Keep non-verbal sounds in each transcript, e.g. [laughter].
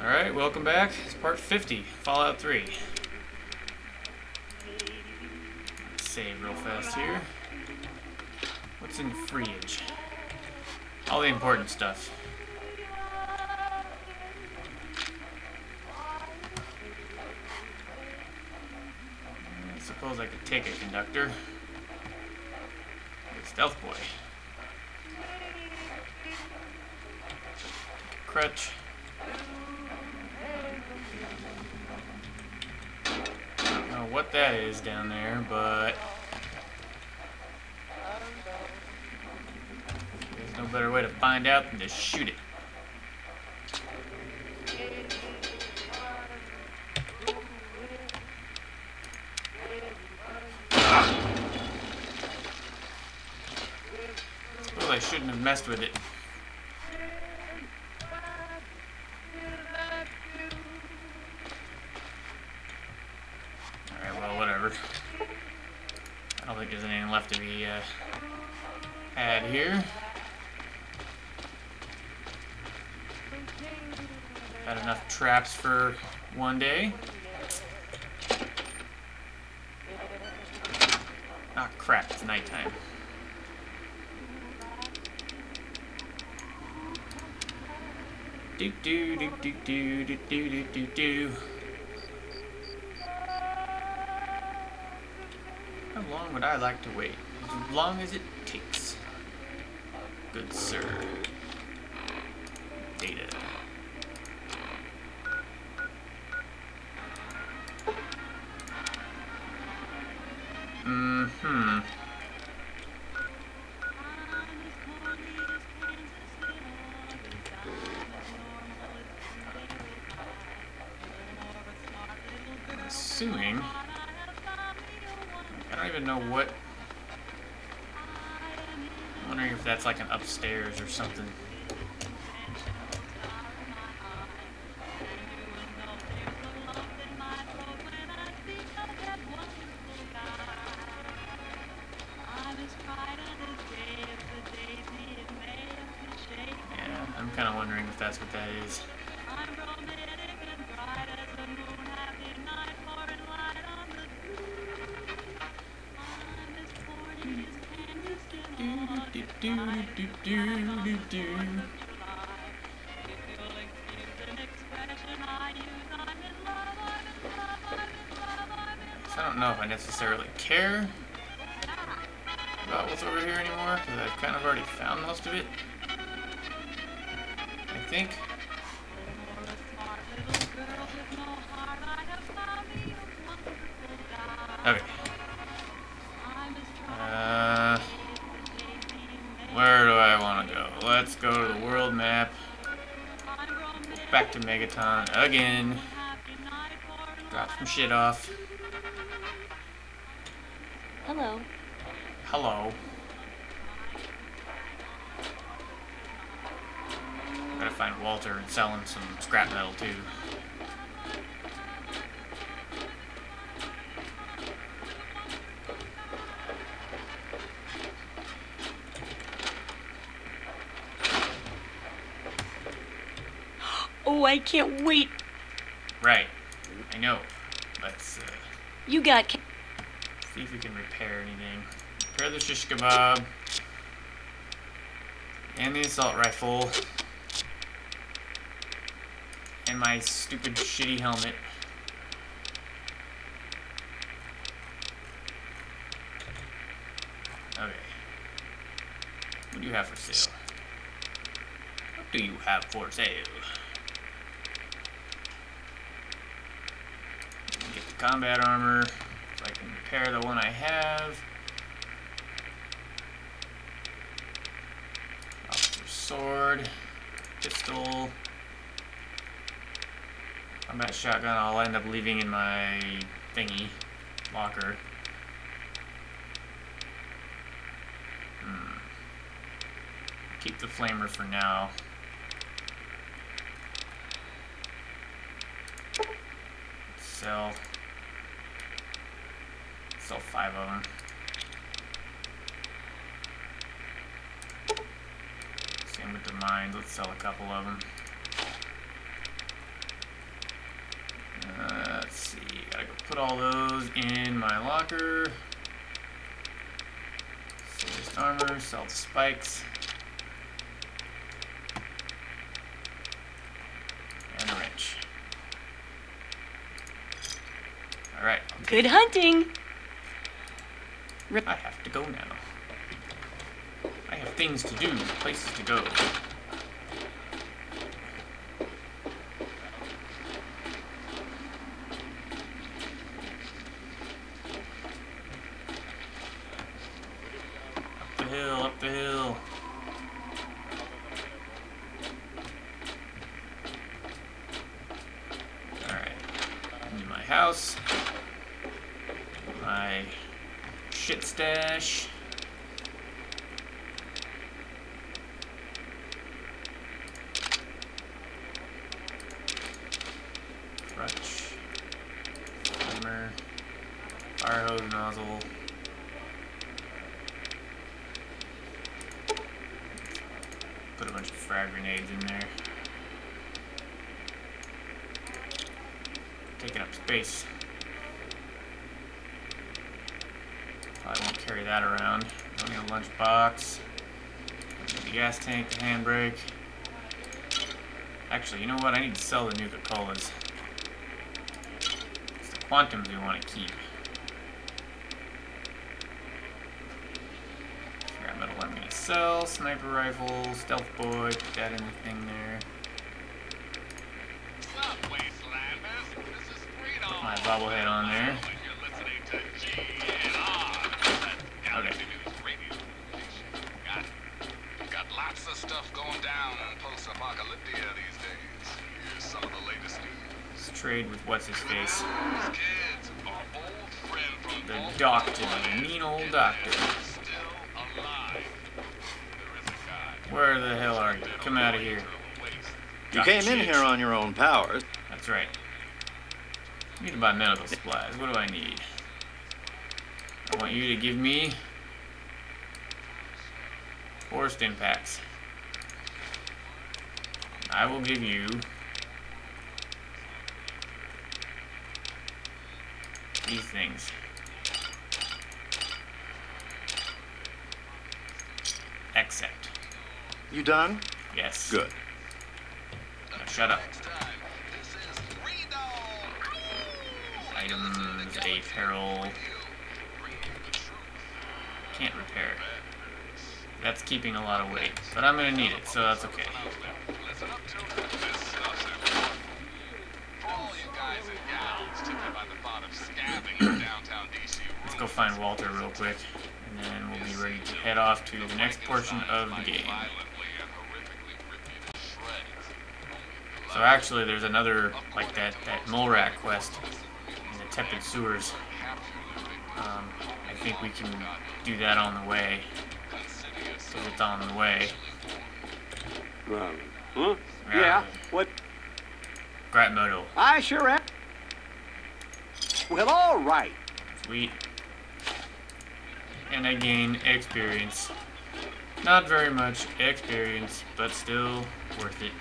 Alright, welcome back. It's part 50, Fallout 3. Let's save real fast here. What's in the fridge? All the important stuff. I suppose I could take a conductor. Stealth boy. Crutch. What that is down there, but there's no better way to find out than to shoot it. Ah! Suppose I shouldn't have messed with it. Left to be uh, here. Had enough traps for one day. Ah, crap, it's nighttime. Do do do do do do do do do long would I like to wait? As long as it takes. Good sir. Data. Mm-hmm. Assuming even know what. I'm wondering if that's like an upstairs or something. Yeah, I'm kind of wondering if that's what that is. I don't know if I necessarily care about what's over here anymore, because I've kind of already found most of it. I think. Okay. Back to Megaton again. Drop some shit off. Hello. Hello. Gotta find Walter and sell him some scrap metal too. Oh, I can't wait. Right. I know. Let's uh, You got. See if we can repair anything. Repair the shish kebab. And the assault rifle. And my stupid shitty helmet. Okay. What do you have for sale? What do you have for sale? Get the combat armor. I can repair the one I have. Officer's sword. Pistol. Combat shotgun I'll end up leaving in my thingy. Locker. Hmm. Keep the flamer for now. Sell. Still five of them. Same with the mines. Let's sell a couple of them. Uh, let's see. Gotta go put all those in my locker. Serious armor. Sell the spikes. all right Good hunting! I have to go now. I have things to do, places to go. Up the hill, up the hill. Alright. Into my house. My shit stash. Crutch. Timer. Fire hose nozzle. Put a bunch of frag grenades in there. Taking up space. Probably won't carry that around. Don't need a lunchbox. The gas tank, the handbrake. Actually, you know what? I need to sell the Nuka Colas. It's the Quantums we want to keep. Scrap metal let me sell. Sniper rifle, stealth boy, put that in the thing there. Put my bobblehead on there. Stuff going down in post-apocalyptia these days. Here's some of the latest news. Let's trade with what's his face. Kids, our old friend from The Baltimore doctor, the mean old doctor. still alive. There is a guy. Where the hell are you? Come out of here. You came in here on your own powers. That's right. Need to buy medical supplies. What do I need? I want you to give me four stim packs. I will give you these things. Accept. You done? Yes. Good. Now shut up. Next time, this. Items, apparel. Can't repair. That's keeping a lot of weight, but I'm gonna need it, so that's okay. Let's go find Walter real quick, and then we'll be ready to head off to the next portion of the game. So actually, there's another, like that, that mole rat quest in the tepid sewers. Um, I think we can do that on the way. It's on the way. Um, huh? Yeah. Yeah. What? Grat Moto. I sure am. Well, all right. Sweet. And I gain experience. Not very much experience, but still worth it.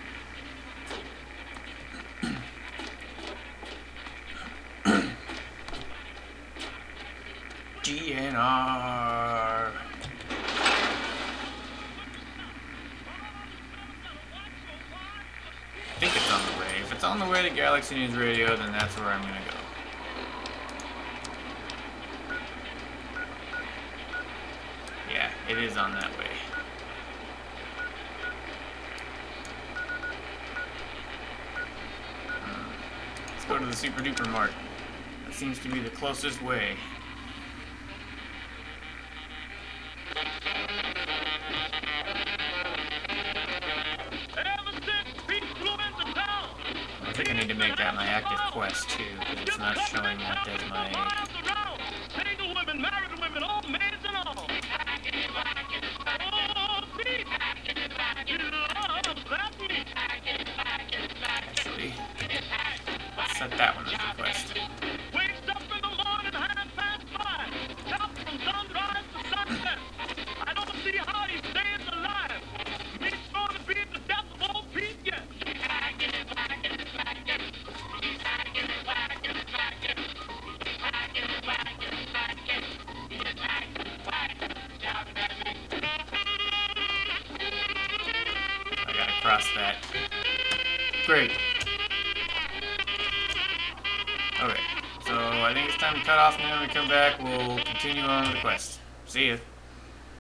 [clears throat] GNR. I think it's on the way. If it's on the way to Galaxy News Radio, then that's where I'm gonna go. Yeah, it is on that way. Hmm. Let's go to the Super Duper Mart. That seems to be the closest way. Need to make that my active quest too, because it's not showing that as my actually. Set that one as a quest. Across that. Great. Okay, so I think it's time to cut off, and then we come back, we'll continue on with the quest. See ya.